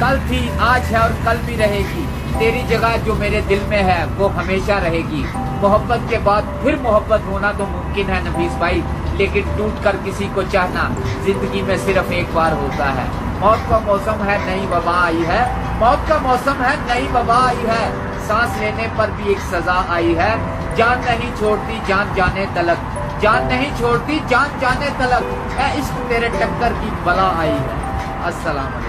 कल थी, आज है और कल भी रहेगी। तेरी जगह जो मेरे दिल में है, वो हमेशा रहेगी। मोहब्बत के बाद फिर मोहब्बत होना तो मुमकिन है नफीस भाई, लेकिन टूट कर किसी को चाहना ज़िंदगी में सिर्फ़ एक बार होता है। मौत का मौसम है, नई वबा आई है। मौत का मौसम है, नई वबा आई है। सांस लेने पर भी एक सजा आई है। जान नहीं छोड़ती, जान जाने तलक। जान नहीं छोड़ती, जान जाने तलक। है इश्क तेरे टक्कर की बला आई है। अस्सलाम